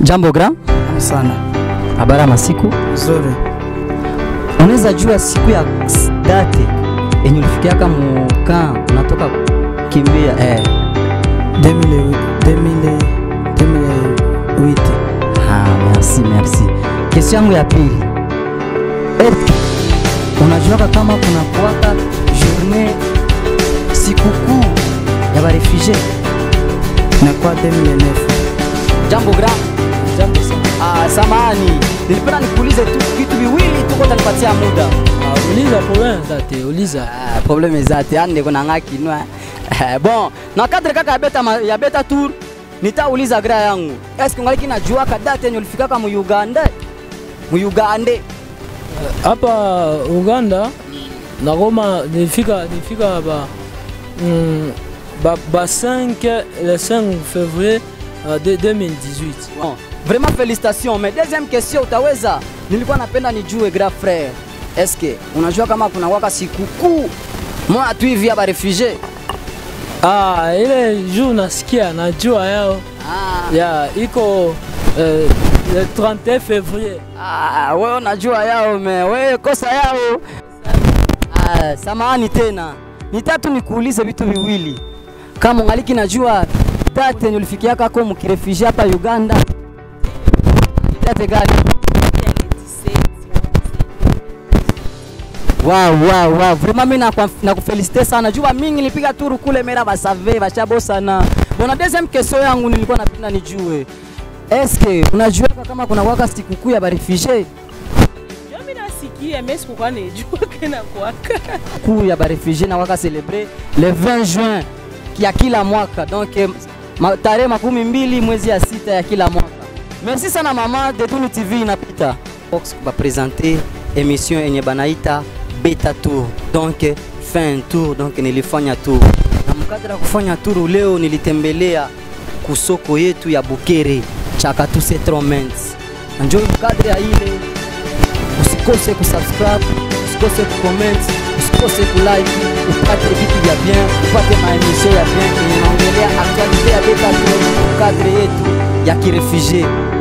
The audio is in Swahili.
Jambo gra, sana habari ya masiku. nzuri. Unaweza jua siku ya date yenye ulifikiaka muka unatoka kimbia eh. 2000 2000 2008 Ah, merci merci. Kesi yangu ya pili, eske unajuaka kama kuna kuwaka journée sikukuu ya barefugie? nakwa 2009 Jambo gra. Samahani, nilipenda nikuulize tu vitu viwili tu, kwanza nipatia muda. Ah, uliza problème tate uliza Ah, probleme zate ande kuna ngaki nwa bon na kadre kaka ya beta, ya beta tour nitauliza gra yangu eske ngaliki najuaka date yenye ulifikaka mu Uganda. Mu Uganda. Hapa Uganda na Roma nilifika nilifika ba mm, ba, ba 5 le 5 février uh, de 2018 bon. Vraiment félicitations. Mais deuxième question utaweza? Nilikuwa napenda nijue grand frère. Eske unajua kama kuna waka sikukuu moja tu hivi ya refugee? ah, ile juu nasikia najua yao. Ah. ya iko eh, le 31 février. Ah, wewe unajua yao me, wewe kosa yao. Ah, samahani tena, nitatu nikuulize vitu viwili, kama ungaliki najua date ulifikiaka ko mkirefugie hapa Uganda, ni gari. Wow, wow, wow. Vraiment mimi nakufelicite sana. Jua mingi nilipiga turu kule mera basave bashabo sana. Bona deuxième question yangu nilikuwa napenda nijue. Eske unajua kama kuna waka sikukuu ya barefugie? Jo mimi nasikia mimi sikuwa najua kena kwaka. kuu ya barefugie na waka celebre le 20 juin ya kila mwaka donc eh, tarehe makumi mbili mwezi ya sita ya kila mwaka. Merci sana mama. Detuni TV inapita Fox kubapresente emission yenye banaita Beta Tour. Donc fin tour donc nilifanya tour. Na mkadra ya kufanya tour leo nilitembelea kusoko yetu ya Bukere. Njoo ile. Usikose usikose usikose kulike, upate vitu vya bien, upate maemission ya bien yenye naongelea actualite ya Beta Tour, yetu y a